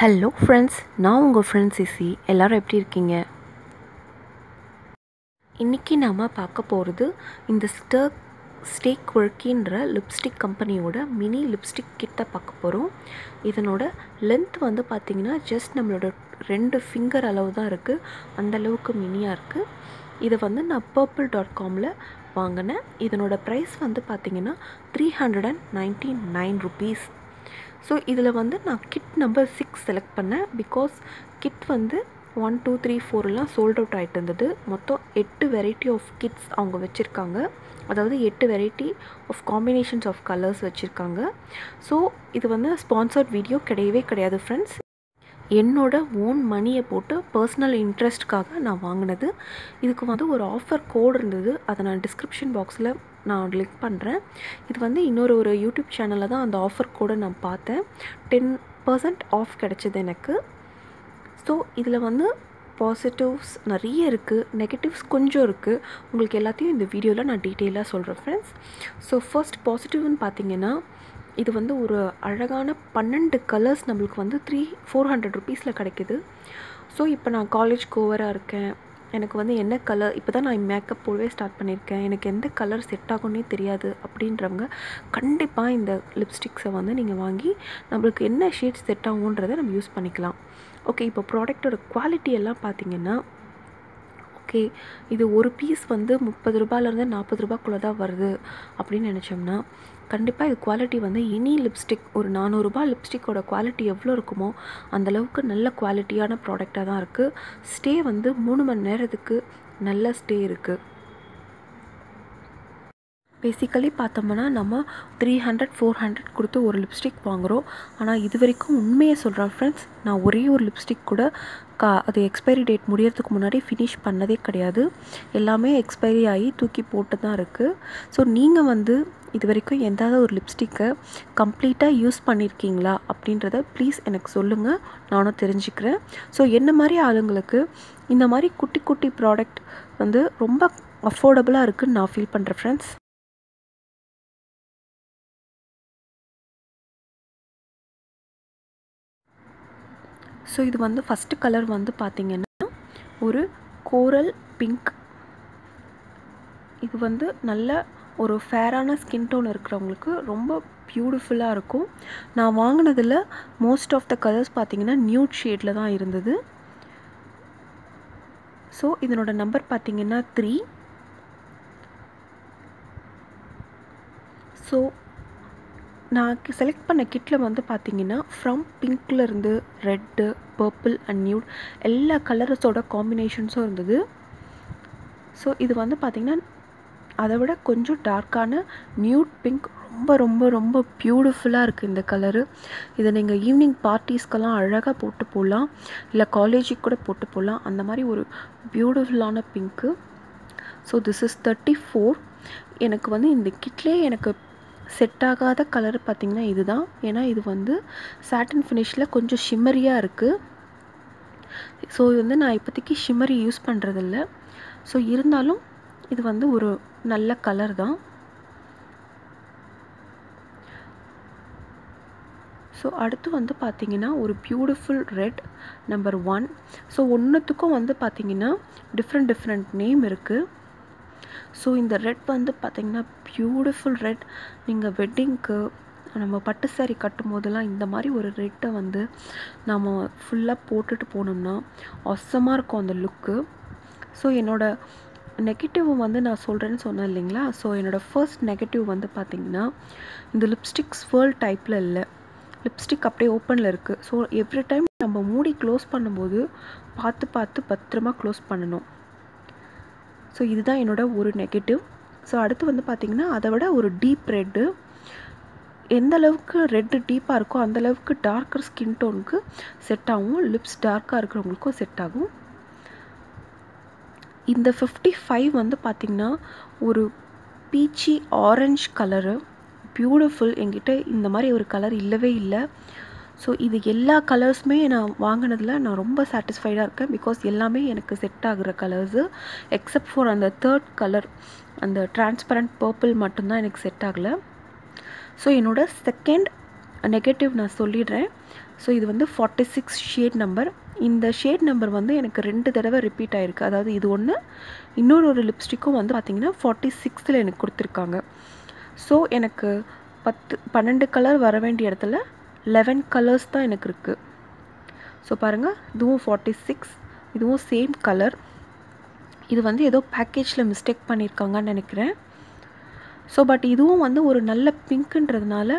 Hello friends நான் உங்கள் friends EC எல்லோரும் எப்படி இருக்கீங்க? இன்றைக்கி நாம் பார்க்க போகிறது இந்த ஸ்டர் ஸ்டேக் ஒர்க்கின்ற லிப்ஸ்டிக் கம்பெனியோட மினி லிப்ஸ்டிக் கிட்ட பார்க்க போகிறோம் இதனோட லென்த் வந்து பார்த்திங்கன்னா ஜஸ்ட் நம்மளோட ரெண்டு ஃபிங்கர் அளவு தான் இருக்குது அந்த அளவுக்கு மினியாக இருக்குது இதை வந்து நான் பர்பிள் டாட் காமில் வாங்கினேன். இதனோட ப்ரைஸ் வந்து பார்த்திங்கன்னா three hundred and ninety nine rupees so இதில் வந்து நான் கிட் நம்பர் சிக்ஸ் செலக்ட் பண்ணேன். பிகாஸ் கிட் வந்து ஒன் டூ த்ரீ ஃபோர்லாம் சோல்ட் அவுட் ஆகிட்டு இருந்தது. மொத்தம் எட்டு வெரைட்டி ஆஃப் கிட்ஸ் அவங்க வச்சுருக்காங்க. அதாவது எட்டு variety of combinations of colours வச்சுருக்காங்க. ஸோ இது வந்து ஸ்பான்சர்ட் வீடியோ கிடையவே கிடையாது ஃப்ரெண்ட்ஸ் என்னோட ஓன் மணியை போட்டு பர்சனல் இன்ட்ரெஸ்ட்காக நான் வாங்கினது. இதுக்கு வந்து ஒரு ஆஃபர் கோட் இருந்தது. அதை நான் டிஸ்கிரிப்ஷன் பாக்ஸில் நான் லிங்க் பண்ணுறேன் இது வந்து இன்னொரு ஒரு யூடியூப் சேனலில் தான் அந்த ஆஃபர் கோடை நான் பார்த்தேன். டென் பர்சன்ட் ஆஃப் கிடச்சிது எனக்கு. ஸோ இதில் வந்து பாசிட்டிவ்ஸ் நிறைய இருக்குது நெகட்டிவ்ஸ் கொஞ்சம் இருக்குது உங்களுக்கு எல்லாத்தையும் இந்த வீடியோவில் நான் டீட்டெயிலாக சொல்கிறேன் ஃப்ரெண்ட்ஸ் ஸோ ஃபர்ஸ்ட் பாசிட்டிவ்னு பார்த்தீங்கன்னா இது வந்து ஒரு அழகான பன்னெண்டு கலர்ஸ் நம்மளுக்கு வந்து த்ரீ ஃபோர் ஹண்ட்ரட் ருபீஸில் கிடைக்கிது. ஸோ இப்போ நான் காலேஜ் கோவராக இருக்கேன். எனக்கு வந்து என்ன கலர் இப்போ தான் நான் மேக்கப் போடவே ஸ்டார்ட் பண்ணியிருக்கேன். எனக்கு எந்த கலர் செட் ஆகும்னே தெரியாது அப்படின்றவங்க கண்டிப்பாக இந்த லிப்ஸ்டிக்ஸை வந்து நீங்கள் வாங்கி நம்மளுக்கு என்ன ஷேட் செட் ஆகுன்றதை நம்ம யூஸ் பண்ணிக்கலாம். ஓகே இப்போ ப்ராடக்டோட குவாலிட்டி எல்லாம் பார்த்தீங்கன்னா ஓகே இது ஒரு பீஸ் வந்து முப்பது ரூபாயிலேருந்து நாற்பது ரூபாய்க்குள்ளே தான் வருது அப்படின்னு நினச்சோம்னா கண்டிப்பாக இது குவாலிட்டி வந்து எனி லிப்ஸ்டிக் ஒரு நானூறுரூபா லிப்ஸ்டிக்கோட குவாலிட்டி எவ்வளோ இருக்குமோ அந்தளவுக்கு நல்ல குவாலிட்டியான ப்ராடக்டாக தான் இருக்குது ஸ்டே வந்து மூணு மணி நேரத்துக்கு நல்ல ஸ்டே இருக்குது பேசிக்கலி பார்த்தோம்னா நம்ம த்ரீ ஹண்ட்ரட் ஃபோர் ஹண்ட்ரட் கொடுத்து ஒரு லிப்ஸ்டிக் வாங்குகிறோம் ஆனால் இது வரைக்கும் உண்மையை சொல்கிறேன் ஃப்ரெண்ட்ஸ் நான் ஒரே ஒரு லிப்ஸ்டிக் கூட கா அது எக்ஸ்பைரி டேட் முடியறதுக்கு முன்னாடி ஃபினிஷ் பண்ணதே கிடையாது. எல்லாமே எக்ஸ்பைரி ஆகி தூக்கி போட்டு தான் இருக்குது ஸோ நீங்கள் வந்து இது வரைக்கும் எந்தாவது ஒரு லிப்ஸ்டிக்கை கம்ப்ளீட்டாக யூஸ் பண்ணியிருக்கீங்களா அப்படின்றத ப்ளீஸ் எனக்கு சொல்லுங்கள் நானும் தெரிஞ்சுக்கிறேன். ஸோ என்ன மாதிரி ஆளுங்களுக்கு இந்த மாதிரி குட்டி குட்டி ப்ராடக்ட் வந்து ரொம்ப அஃபோர்டபுளாக இருக்குதுன்னு நான் ஃபீல் பண்ணுறேன் ஃப்ரெண்ட்ஸ் ஸோ இது வந்து ஃபஸ்ட்டு கலர் வந்து பார்த்திங்கன்னா ஒரு கோரல் பிங்க் இது வந்து நல்ல ஒரு ஃபேரான ஸ்கின் டோன் இருக்கிறவங்களுக்கு ரொம்ப பியூட்டிஃபுல்லாக இருக்கும். நான் வாங்கினதில் மோஸ்ட் ஆஃப் த கலர்ஸ் பார்த்திங்கன்னா நியூட் ஷேடில் தான் இருந்தது. ஸோ இதனோட நம்பர் பார்த்திங்கன்னா த்ரீ ஸோ நான் செலக்ட் பண்ண கிட்டில் வந்து பார்த்தீங்கன்னா ஃப்ரம் பிங்க்லேருந்து ரெட்டு பர்பிள் அண்ட் நியூட் எல்லா கலர்ஸோட காம்பினேஷன்ஸும் இருந்தது. ஸோ இது வந்து பார்த்திங்கன்னா அதை விட கொஞ்சம் டார்க்கான நியூட் பிங்க் ரொம்ப ரொம்ப ரொம்ப பியூட்டிஃபுல்லாக இருக்குது இந்த கலரு இதை நீங்கள் ஈவினிங் பார்ட்டிஸ்க்கெல்லாம் அழகாக போட்டு போடலாம். இல்லை காலேஜுக்கு கூட போட்டு போடலாம். அந்த மாதிரி ஒரு பியூட்டிஃபுல்லான pink so this is thirty four எனக்கு வந்து இந்த கிட்லேயே எனக்கு செட் ஆகாத கலர் பார்த்திங்கன்னா இதுதான். ஏன்னா இது வந்து சாட்டன் ஃபினிஷில் கொஞ்சம் ஷிம்மரியாக இருக்குது ஸோ இது வந்து நான் இப்போதைக்கு ஷிம்மரி யூஸ் பண்ணுறதில்ல ஸோ இருந்தாலும் இது வந்து ஒரு நல்ல கலர் தான். ஸோ அடுத்து வந்து பார்த்திங்கன்னா ஒரு beautiful red number one so ஒன்றுத்துக்கும் வந்து பார்த்திங்கன்னா டிஃப்ரெண்ட் டிஃப்ரெண்ட் நேம் இருக்குது ஸோ இந்த ரெட் வந்து பார்த்திங்கன்னா பியூட்டிஃபுல் ரெட் நீங்கள் வெட்டிங்க்கு நம்ம பட்டு சாரி கட்டும் போதெல்லாம் இந்த மாதிரி ஒரு ரெட்டை வந்து நம்ம ஃபுல்லாக போட்டுட்டு போனோம்னா ஒசமாக இருக்கும் அந்த லுக்கு ஸோ என்னோடய நெகட்டிவ் வந்து நான் சொல்கிறேன்னு சொன்னேன் இல்லைங்களா? ஸோ என்னோடய ஃபர்ஸ்ட் நெகட்டிவ் வந்து பார்த்திங்கன்னா இந்த லிப்ஸ்டிக் ஸ்வேர்ல் டைப்பில் இல்லை. லிப்ஸ்டிக் அப்படியே ஓப்பனில் இருக்குது ஸோ எவ்ரி டைம் நம்ம மூடி க்ளோஸ் பண்ணும்போது பார்த்து பார்த்து பத்திரமா க்ளோஸ் பண்ணணும். ஸோ இதுதான் என்னோடய ஒரு நெகட்டிவ் ஸோ அடுத்து வந்து பார்த்திங்கன்னா அதை விட ஒரு டீப் ரெட்டு எந்த அளவுக்கு ரெட்டு டீப்பாக இருக்கோ அந்தளவுக்கு டார்க்கர் ஸ்கின் டோனுக்கு செட் ஆகும் லிப்ஸ் டார்க்காக இருக்கிறவங்களுக்கும் செட் ஆகும். இந்த ஃபிஃப்டி ஃபைவ் வந்து பார்த்திங்கன்னா ஒரு பீச்சி ஆரஞ்ச் கலரு பியூட்டிஃபுல் என்கிட்ட இந்த மாதிரி ஒரு கலர் இல்லவே இல்லை. ஸோ இது எல்லா கலர்ஸுமே நான் வாங்கினதில் நான் ரொம்ப சாட்டிஸ்ஃபைடாக இருக்கேன். பிகாஸ் எல்லாமே எனக்கு செட் ஆகுற கலர்ஸு எக்ஸப்ட் ஃபார் அந்த தேர்ட் கலர் அந்த டிரான்ஸ்பரண்ட் பர்பிள் மட்டும்தான் எனக்கு செட் ஆகலை. ஸோ என்னோடய செகண்ட் நெகட்டிவ் நான் சொல்லிடுறேன். ஸோ இது வந்து ஃபார்ட்டி சிக்ஸ் ஷேட் நம்பர் இந்த ஷேட் நம்பர் வந்து எனக்கு ரெண்டு தடவை ரிப்பீட் ஆகிருக்கு அதாவது இது ஒன்று இன்னொரு ஒரு லிப்ஸ்டிக்கும் வந்து பார்த்திங்கன்னா ஃபார்ட்டி சிக்ஸில் எனக்கு கொடுத்துருக்காங்க. ஸோ எனக்கு பத்து பன்னெண்டு கலர் வர வேண்டிய இடத்துல லெவன் கலர்ஸ் தான் எனக்கு இருக்குது ஸோ பாருங்கள் இதுவும் ஃபார்ட்டி சிக்ஸ் இதுவும் சேம் கலர் இது வந்து ஏதோ பேக்கேஜில் மிஸ்டேக் பண்ணியிருக்காங்கன்னு நினைக்கிறேன். ஸோ பட் இதுவும் வந்து ஒரு நல்ல பிங்க்குன்றதுனால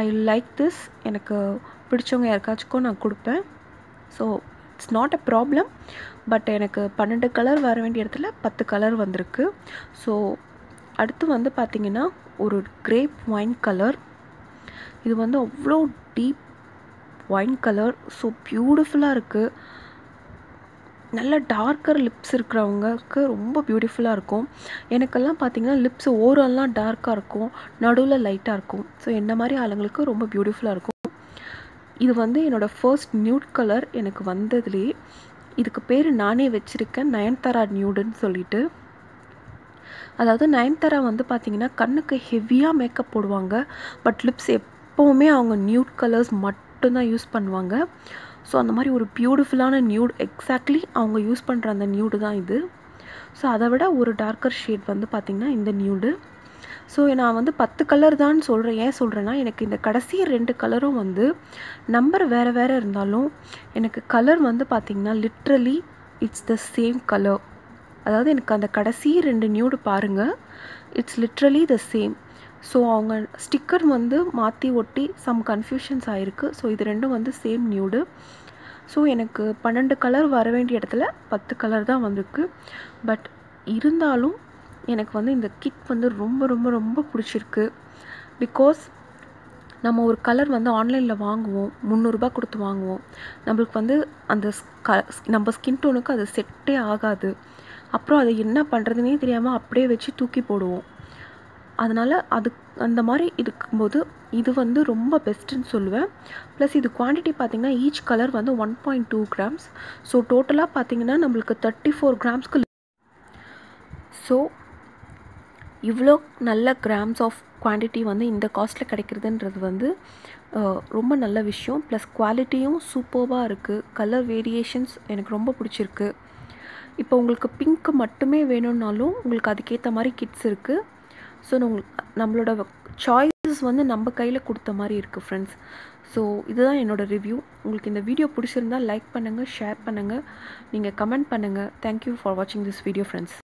ஐ லைக் திஸ் எனக்கு பிடிச்சவங்க யாருக்காச்சுக்கும் நான் கொடுப்பேன். So it's not a problem but எனக்கு பன்னெண்டு கலர் வர வேண்டிய இடத்துல பத்து கலர் வந்திருக்கு. ஸோ அடுத்து வந்து பார்த்திங்கன்னா ஒரு கிரேப் ஒயின் கலர் இது வந்து அவ்வளோ டீப் ஒயின் கலர் ஸோ பியூட்டிஃபுல்லாக இருக்குது நல்ல டார்க்கர் லிப்ஸ் இருக்கிறவங்களுக்கு ரொம்ப பியூட்டிஃபுல்லாக இருக்கும். எனக்கெல்லாம் பார்த்திங்கன்னா லிப்ஸ் ஓரெல்லாம் டார்க்காக இருக்கும் நடுவில் லைட்டாக இருக்கும். ஸோ என்ன மாதிரி ஆளுங்களுக்கு ரொம்ப பியூட்டிஃபுல்லாக இருக்கும். இது வந்து என்னோடய ஃபர்ஸ்ட் நியூட் கலர் எனக்கு வந்ததுலேயே. இதுக்கு பேர் நானே வச்சுருக்கேன் நயன்தாரா நியூடுன்னு சொல்லிட்டு. அதாவது நயன்தாரா வந்து பார்த்திங்கன்னா கண்ணுக்கு ஹெவியாக மேக்கப் போடுவாங்க பட் லிப்ஸ் எப் எப்போவுமே அவங்க நியூட் கலர்ஸ் மட்டும்தான் யூஸ் பண்ணுவாங்க. ஸோ அந்த மாதிரி ஒரு பியூட்டிஃபுல்லான நியூட் எக்ஸாக்ட்லி அவங்க யூஸ் பண்ணுற அந்த நியூடு தான் இது. ஸோ அதை விட ஒரு டார்க்கர் ஷேட் வந்து பார்த்திங்கன்னா இந்த நியூடு ஸோ நான் வந்து பத்து கலர் தான் சொல்கிறேன் ஏன் சொல்கிறேன்னா எனக்கு இந்த கடைசி ரெண்டு கலரும் வந்து நம்பர் வேறு வேறு இருந்தாலும் எனக்கு கலர் வந்து பார்த்திங்கன்னா literally it's the same colour அதாவது எனக்கு அந்த கடைசி ரெண்டு நியூடு பாருங்கள் it's literally the same so அவங்க ஸ்டிக்கர் வந்து மாற்றி ஒட்டி சம் கன்ஃபியூஷன்ஸ் ஆகிருக்கு ஸோ இது ரெண்டும் வந்து சேம் நியூடு ஸோ எனக்கு பன்னெண்டு கலர் வர வேண்டிய இடத்துல பத்து கலர் தான் வந்திருக்கு. பட் இருந்தாலும் எனக்கு வந்து இந்த கிட் வந்து ரொம்ப ரொம்ப ரொம்ப பிடிச்சிருக்கு. பிகாஸ் நம்ம ஒரு கலர் வந்து ஆன்லைனில் வாங்குவோம். முந்நூறுரூபா கொடுத்து வாங்குவோம். நம்மளுக்கு வந்து அந்த க நம்ம ஸ்கின் டோனுக்கு அது செட்டே ஆகாது. அப்புறம் அதை என்ன பண்ணுறதுனே தெரியாமல் அப்படியே வச்சு தூக்கி போடுவோம். அதனால் அது அந்த மாதிரி இருக்கும்போது இது வந்து ரொம்ப பெஸ்ட்டுன்னு சொல்லுவேன். ப்ளஸ் இது குவான்டிட்டி பார்த்திங்கன்னா ஈச் கலர் வந்து one point two grams so டோட்டலாக பார்த்திங்கன்னா நம்மளுக்கு தேர்ட்டி ஃபோர் கிராம்ஸ்க்கு ஸோ இவ்வளோ நல்ல கிராம்ஸ் ஆஃப் குவான்டிட்டி வந்து இந்த காஸ்ட்டில் கிடைக்கிறதுன்றது வந்து ரொம்ப நல்ல விஷயம். ப்ளஸ் குவாலிட்டியும் சூப்பர்வாக இருக்குது கலர் வேரியேஷன்ஸ் எனக்கு ரொம்ப பிடிச்சிருக்கு. இப்போ உங்களுக்கு பிங்க் மட்டுமே வேணும்னாலும் உங்களுக்கு அதுக்கேற்ற மாதிரி கிட்ஸ் இருக்குது ஸோ நம்மளோட சாய்ஸஸ் வந்து நம்ம கையில் கொடுத்த மாதிரி இருக்குது ஃப்ரெண்ட்ஸ் ஸோ இதுதான் என்னோடய ரிவ்யூ உங்களுக்கு இந்த வீடியோ பிடிச்சிருந்தால் லைக் பண்ணுங்கள் ஷேர் பண்ணுங்கள் நீங்கள் கமெண்ட் பண்ணுங்கள் தேங்க்யூ ஃபார் வாட்சிங் திஸ் வீடியோ ஃப்ரெண்ட்ஸ்